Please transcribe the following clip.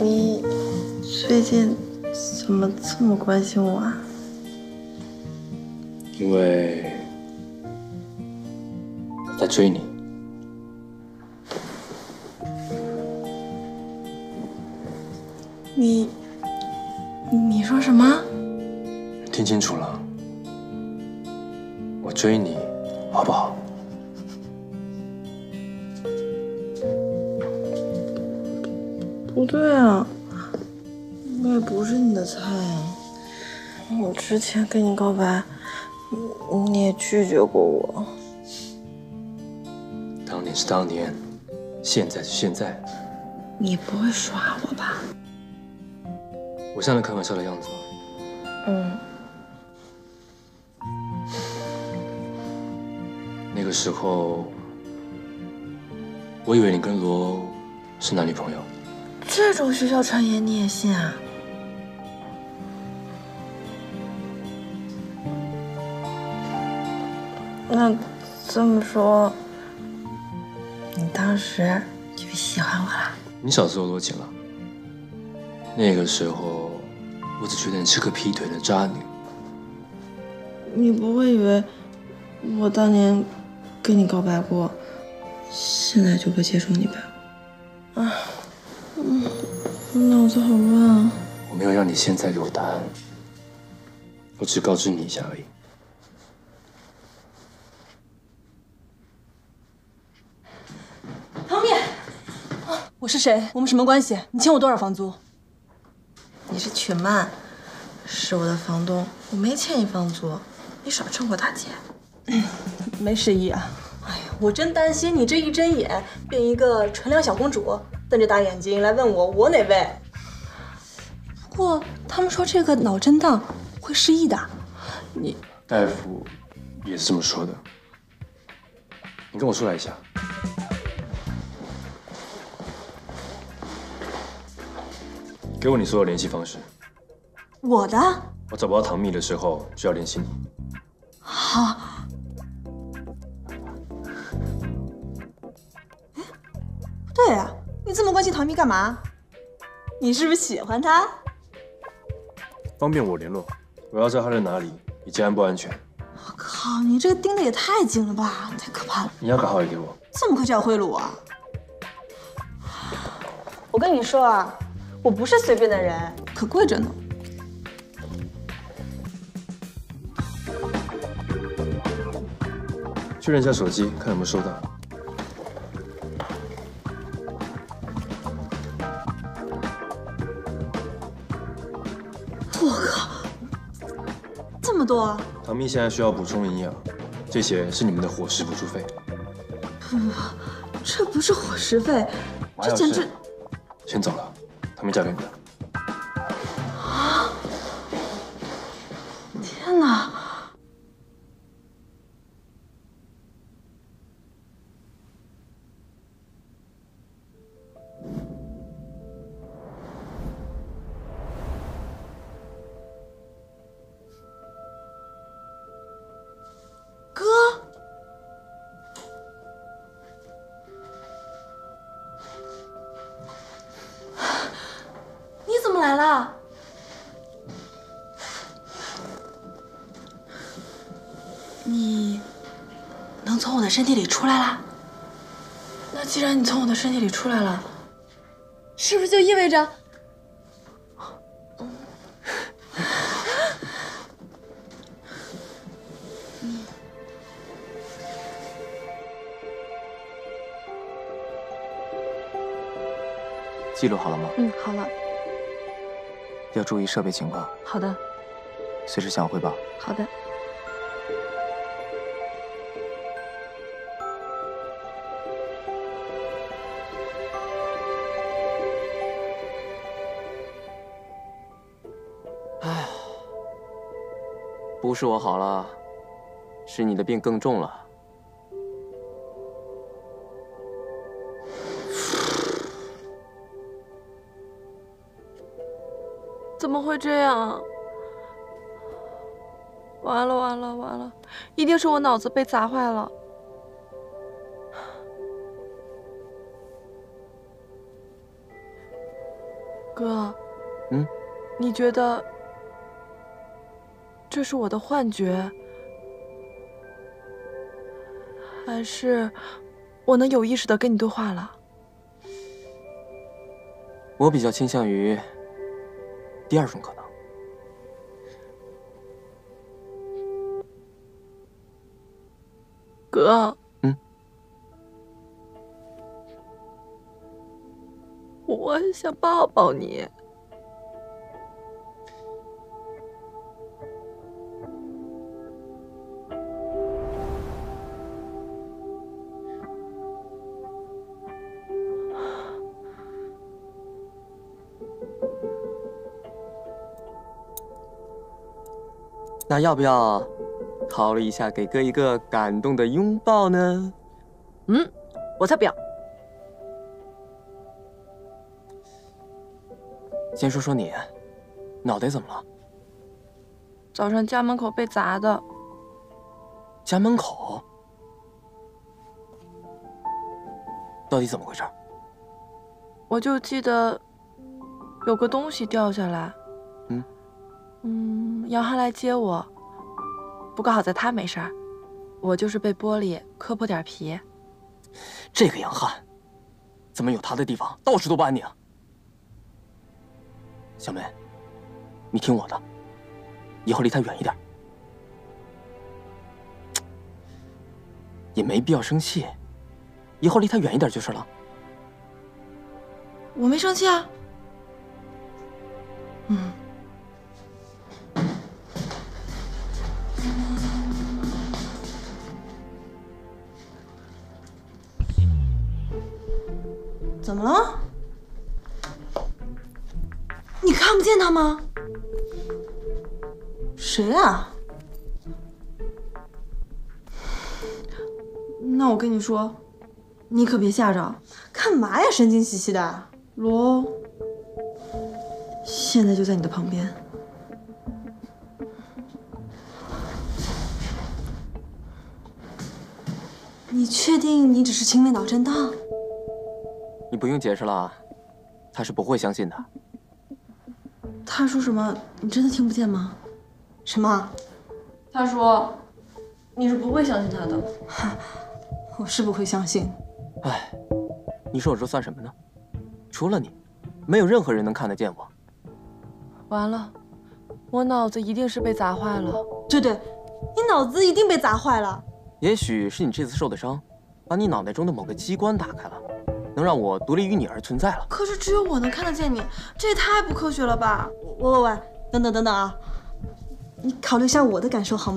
你最近怎么这么关心我啊？因为我在追你。你，你说什么？听清楚了，我追你，好不好？不对啊，我也不是你的菜啊。我之前跟你告白，你也拒绝过我。当年是当年，现在是现在。你不会耍我吧？我像在开玩笑的样子吗？嗯。那个时候，我以为你跟罗是男女朋友。这种学校传言你也信啊？那这么说，你当时就喜欢我了？你小时候多情了。那个时候，我只觉得你是个劈腿的渣女。你不会以为我当年跟你告白过，现在就会接受你吧？啊。嗯，脑子好乱啊！我没有让你现在给我答案，我只告知你一下而已。唐蜜，我是谁？我们什么关系？你欠我多少房租？你是曲曼，是我的房东，我没欠你房租，你少趁火打劫。没失忆啊！哎呀，我真担心你这一睁眼变一个纯良小公主。瞪着大眼睛来问我，我哪位？不过他们说这个脑震荡会失忆的，你大夫也是这么说的。你跟我出来一下，给我你所有联系方式。我的？我找不到唐蜜的时候就要联系你。你这么关心唐明干嘛？你是不是喜欢他？方便我联络，我要知道他在哪里，以及安不安全。我靠，你这个盯的也太紧了吧，太可怕了！你要卡号也给我。这么快就要贿赂我？我跟你说啊，我不是随便的人，可贵着呢。确认一下手机，看有没有收到。多，唐蜜现在需要补充营养，这些是你们的伙食补助费。不不不，这不是伙食费，这简直……先走了，唐蜜交给你了。来了，你能从我的身体里出来了？那既然你从我的身体里出来了，是不是就意味着……记录好了吗？嗯，好了。要注意设备情况。好的。随时向我汇报。好的。哎，不是我好了，是你的病更重了。怎么会这样？完了完了完了！一定是我脑子被砸坏了。哥，嗯，你觉得这是我的幻觉，还是我能有意识的跟你对话了？我比较倾向于第二种可能。哥，嗯，我想抱抱你。那要不要考虑一下给哥一个感动的拥抱呢？嗯，我才不要。先说说你，脑袋怎么了？早上家门口被砸的，家门口？到底怎么回事？我就记得有个东西掉下来。嗯嗯，杨涵来接我，不过好在他没事儿，我就是被玻璃磕破点皮。这个杨涵，怎么有他的地方到处都不安宁？小梅，你听我的，以后离他远一点。也没必要生气，以后离他远一点就是了。我没生气啊。嗯。怎么了？你看不见他吗？谁啊？那我跟你说，你可别吓着。干嘛呀？神经兮兮的。罗，现在就在你的旁边。你确定你只是轻微脑震荡？你不用解释了，他是不会相信的。他说什么？你真的听不见吗？什么？他说你是不会相信他的。我是不会相信。哎，你说我这算什么呢？除了你，没有任何人能看得见我。完了，我脑子一定是被砸坏了。对对，你脑子一定被砸坏了。也许是你这次受的伤，把你脑袋中的某个机关打开了，能让我独立于你而存在了。可是只有我能看得见你，这也太不科学了吧！喂喂喂，等等等等啊！你考虑一下我的感受好吗？